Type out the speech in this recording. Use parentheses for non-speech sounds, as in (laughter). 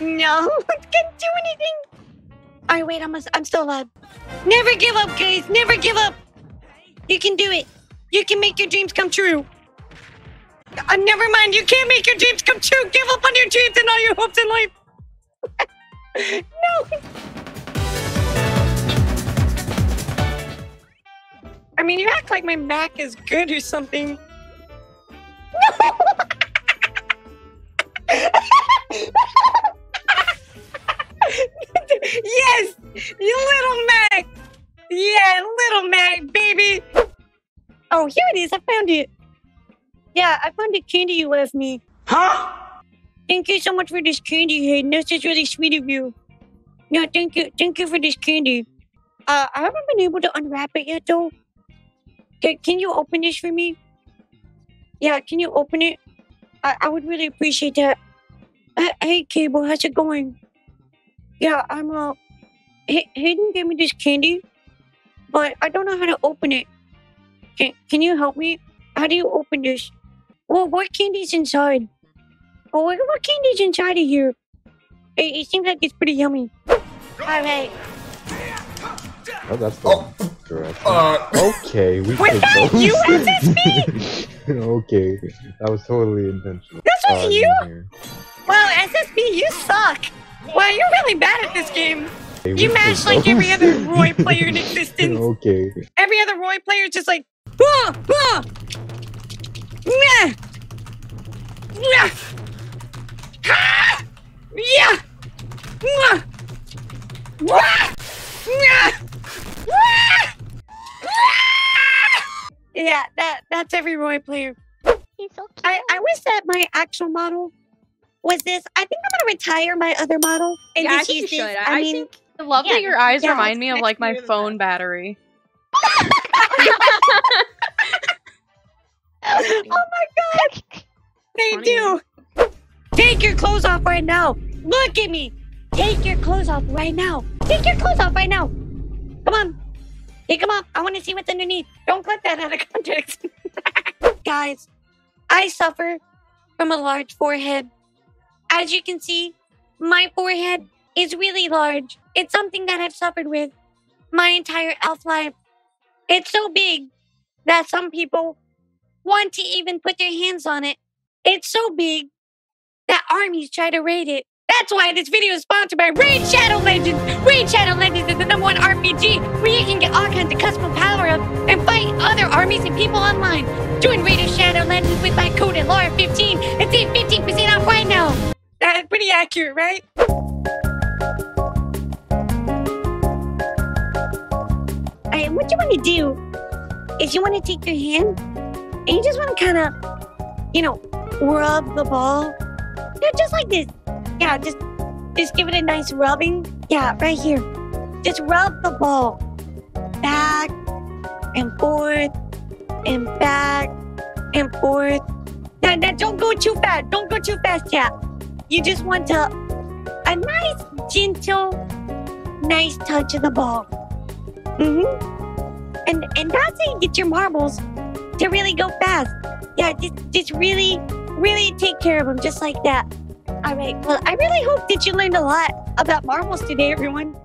No, (laughs) can't do anything. All right, wait, I'm, I'm still alive. Never give up, guys. Never give up. You can do it. You can make your dreams come true. Uh, never mind. You can't make your dreams come true. Give up on your dreams and all your hopes in life. (laughs) no. I mean, you act like my Mac is good or something. (laughs) No. You little Mac. Yeah, little Mac, baby. Oh, here it is. I found it. Yeah, I found the candy you left me. Huh? Thank you so much for this candy, Hayden. This is really sweet of you. Yeah, thank you. Thank you for this candy. Uh, I haven't been able to unwrap it yet, though. Can, can you open this for me? Yeah, can you open it? I, I would really appreciate that. Uh, hey, Cable, how's it going? Yeah, I'm, uh, Hayden gave me this candy, but I don't know how to open it. Can, can you help me? How do you open this? Well, what candy's inside? Oh, what, what candy's inside of here? It, it seems like it's pretty yummy. All right. Oh, that's the Oh, direction. Uh, Okay, we Was take that you, SSB? (laughs) okay, that was totally intentional. This was Uh, you? here. Wow, SSB, you suck. Wow, you're really bad at this game. Okay, we You match like every other Roy (laughs) player in existence. okay. Every other Roy player is just like, ah, ah, yeah, yeah, ah, yeah, mwah, wah, yeah, wah, wah. yeah. That that's every Roy player. He's so cute. I, I wish that my actual model was this. I think I'm gonna retire my other model and Yeah, I think you should. I, I, mean, think I love Yeah, that your eyes yeah, remind me of like my phone that. battery. (laughs) oh my god, they Funny. do. Take your clothes off right now. Look at me. Take your clothes off right now. Take your clothes off right now. Come on. Take them off. I want to see what's underneath. Don't clip that out of context. (laughs) Guys, I suffer from a large forehead. As you can see, my forehead is really large. It's something that I've suffered with my entire elf life. It's so big that some people want to even put their hands on it. It's so big that armies try to raid it. That's why this video is sponsored by Raid Shadow Legends. Raid Shadow Legends is the number one RPG where you can get all kinds of custom power up and fight other armies and people online. Join Raid Shadow Legends with my code Elara15 and save 15% off right now. That's pretty accurate, right? Alright, what you want to do is you want to take your hand and you just want to kind of, you know, rub the ball. Yeah, just like this. Yeah, just just give it a nice rubbing. Yeah, right here. Just rub the ball back and forth and back and forth. Now, now don't go too fast. Don't go too fast, yeah. You just want to a nice, gentle, nice touch of the ball. Mm-hmm. And and that's how you get your marbles to really go fast. Yeah, just just really, really take care of them just like that. All right. Well, I really hope that you learned a lot about marbles today, everyone.